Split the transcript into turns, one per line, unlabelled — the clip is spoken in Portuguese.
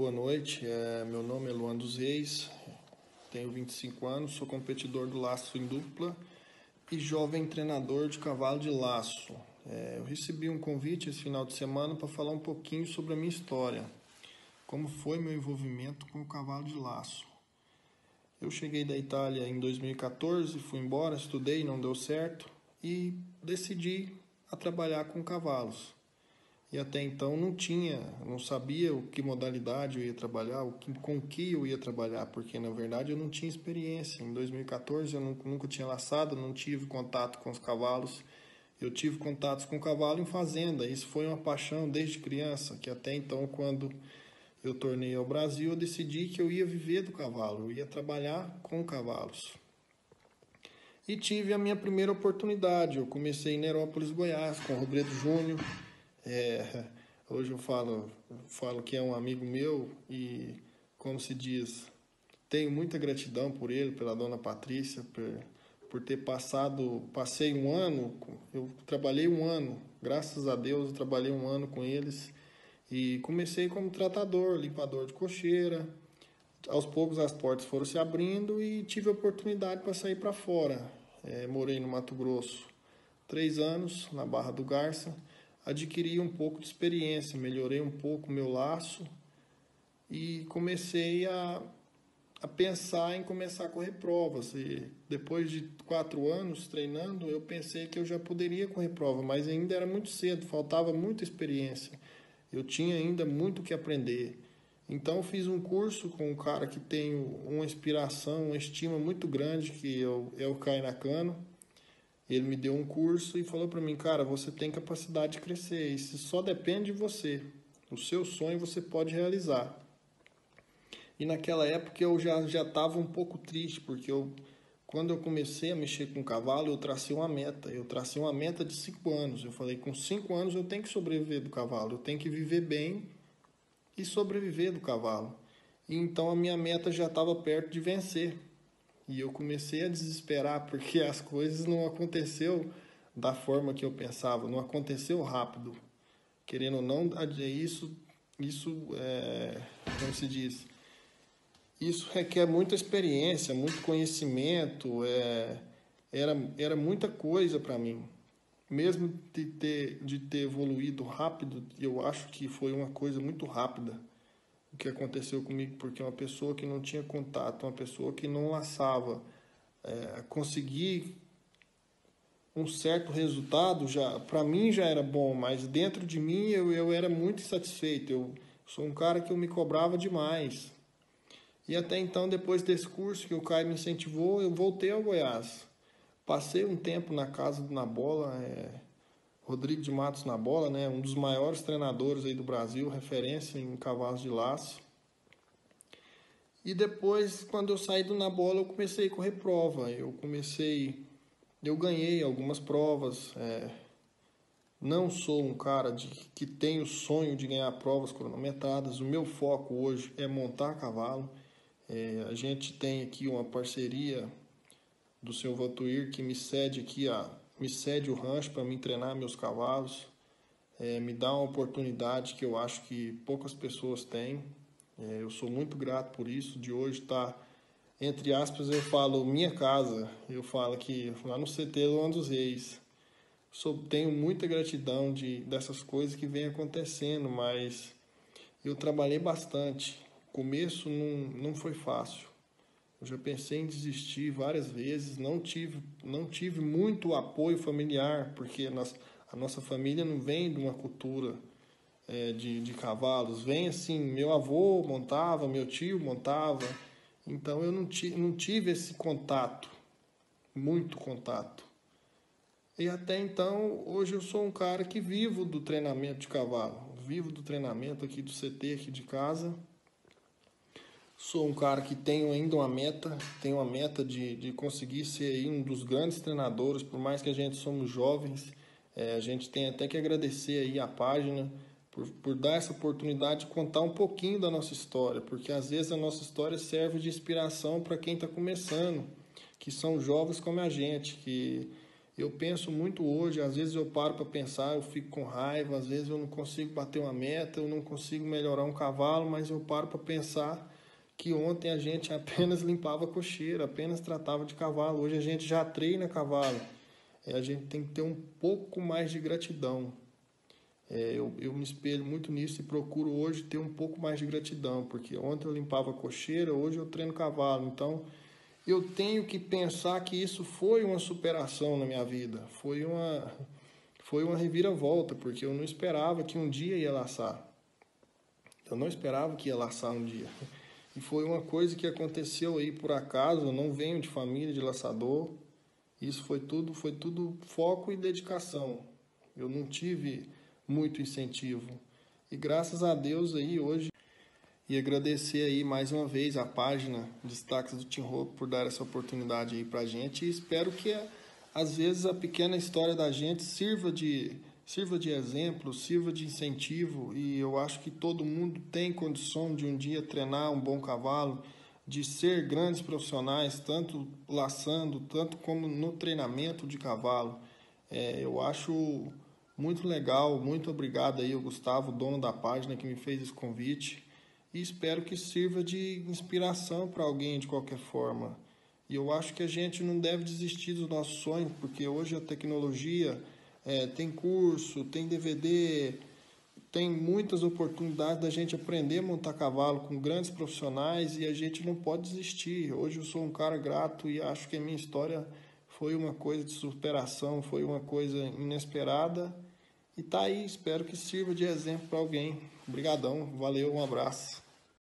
Boa noite, é, meu nome é Luan dos Reis, tenho 25 anos, sou competidor do laço em dupla e jovem treinador de cavalo de laço. É, eu recebi um convite esse final de semana para falar um pouquinho sobre a minha história, como foi meu envolvimento com o cavalo de laço. Eu cheguei da Itália em 2014, fui embora, estudei, não deu certo e decidi a trabalhar com cavalos. E até então não tinha, não sabia o que modalidade eu ia trabalhar, o que, com que eu ia trabalhar, porque na verdade eu não tinha experiência. Em 2014 eu nunca, nunca tinha laçado, não tive contato com os cavalos. Eu tive contatos com cavalo em fazenda. Isso foi uma paixão desde criança, que até então quando eu tornei ao Brasil, eu decidi que eu ia viver do cavalo, eu ia trabalhar com cavalos. E tive a minha primeira oportunidade. Eu comecei em Nerópolis, Goiás, com o Robredo Júnior. É, hoje eu falo, falo que é um amigo meu e, como se diz, tenho muita gratidão por ele, pela dona Patrícia, por, por ter passado, passei um ano, eu trabalhei um ano, graças a Deus eu trabalhei um ano com eles e comecei como tratador, limpador de cocheira. Aos poucos as portas foram se abrindo e tive a oportunidade para sair para fora. É, morei no Mato Grosso três anos, na Barra do Garça. Adquiri um pouco de experiência, melhorei um pouco meu laço e comecei a, a pensar em começar a correr provas. E depois de quatro anos treinando, eu pensei que eu já poderia correr prova, mas ainda era muito cedo, faltava muita experiência. Eu tinha ainda muito que aprender. Então fiz um curso com um cara que tem uma inspiração, uma estima muito grande, que é o, é Caio Nakano. Ele me deu um curso e falou para mim, cara, você tem capacidade de crescer, isso só depende de você. O seu sonho você pode realizar. E naquela época eu já já estava um pouco triste, porque eu quando eu comecei a mexer com cavalo, eu tracei uma meta. Eu tracei uma meta de cinco anos. Eu falei, com cinco anos eu tenho que sobreviver do cavalo. Eu tenho que viver bem e sobreviver do cavalo. E então a minha meta já estava perto de vencer. E eu comecei a desesperar porque as coisas não aconteceu da forma que eu pensava. Não aconteceu rápido. Querendo ou não, isso, isso é, como se diz isso requer muita experiência, muito conhecimento, é, era, era muita coisa para mim. Mesmo de ter, de ter evoluído rápido, eu acho que foi uma coisa muito rápida o que aconteceu comigo, porque uma pessoa que não tinha contato, uma pessoa que não laçava, é, conseguir um certo resultado já para mim já era bom, mas dentro de mim eu, eu era muito insatisfeito. Eu sou um cara que eu me cobrava demais. E até então, depois desse curso que o Caio me incentivou, eu voltei ao Goiás. Passei um tempo na casa do Nabola, é, Rodrigo de Matos Nabola, né, um dos maiores treinadores aí do Brasil, referência em cavalos de laço. E depois, quando eu saí do Nabola, eu comecei a correr prova. Eu comecei, eu ganhei algumas provas. É, não sou um cara de, que tem o sonho de ganhar provas cronometradas. O meu foco hoje é montar cavalo. É, a gente tem aqui uma parceria do seu Votuir que me cede aqui a me cede o rancho para me treinar meus cavalos, é, me dá uma oportunidade que eu acho que poucas pessoas têm. É, eu sou muito grato por isso. De hoje está entre aspas eu falo minha casa. Eu falo que lá no CT Luan dos Reis. Sou, tenho muita gratidão de dessas coisas que vem acontecendo, mas eu trabalhei bastante começo não, não foi fácil. Eu já pensei em desistir várias vezes, não tive, não tive muito apoio familiar, porque a nossa, a nossa família não vem de uma cultura é, de, de cavalos, vem assim, meu avô montava, meu tio montava, então eu não, ti, não tive esse contato, muito contato. E até então, hoje eu sou um cara que vivo do treinamento de cavalo, vivo do treinamento aqui do CT, aqui de casa, Sou um cara que tenho ainda uma meta, tenho uma meta de, de conseguir ser um dos grandes treinadores, por mais que a gente somos jovens, é, a gente tem até que agradecer aí a página por, por dar essa oportunidade de contar um pouquinho da nossa história, porque às vezes a nossa história serve de inspiração para quem está começando, que são jovens como a gente, que Eu penso muito hoje, às vezes eu paro para pensar, eu fico com raiva, às vezes eu não consigo bater uma meta, eu não consigo melhorar um cavalo, mas eu paro para pensar que ontem a gente apenas limpava cocheira, apenas tratava de cavalo. Hoje a gente já treina cavalo. É, a gente tem que ter um pouco mais de gratidão. É, eu, eu me espelho muito nisso e procuro hoje ter um pouco mais de gratidão, porque ontem eu limpava cocheira, hoje eu treino cavalo. Então eu tenho que pensar que isso foi uma superação na minha vida, foi uma, foi uma reviravolta, porque eu não esperava que um dia ia laçar. Eu não esperava que ia laçar um dia. E foi uma coisa que aconteceu aí por acaso, eu não venho de família de laçador. Isso foi tudo, foi tudo foco e dedicação. Eu não tive muito incentivo. E graças a Deus aí hoje e agradecer aí mais uma vez a página Destaques do Team Hope por dar essa oportunidade aí pra gente e espero que às vezes a pequena história da gente sirva de sirva de exemplo, sirva de incentivo e eu acho que todo mundo tem condição de um dia treinar um bom cavalo, de ser grandes profissionais, tanto laçando, tanto como no treinamento de cavalo. É, eu acho muito legal, muito obrigado aí ao Gustavo, dono da página, que me fez esse convite e espero que sirva de inspiração para alguém de qualquer forma. E eu acho que a gente não deve desistir dos nossos sonhos, porque hoje a tecnologia é, tem curso, tem DVD, tem muitas oportunidades da gente aprender a montar cavalo com grandes profissionais e a gente não pode desistir. Hoje eu sou um cara grato e acho que a minha história foi uma coisa de superação, foi uma coisa inesperada e tá aí. Espero que sirva de exemplo para alguém. Obrigadão, valeu, um abraço.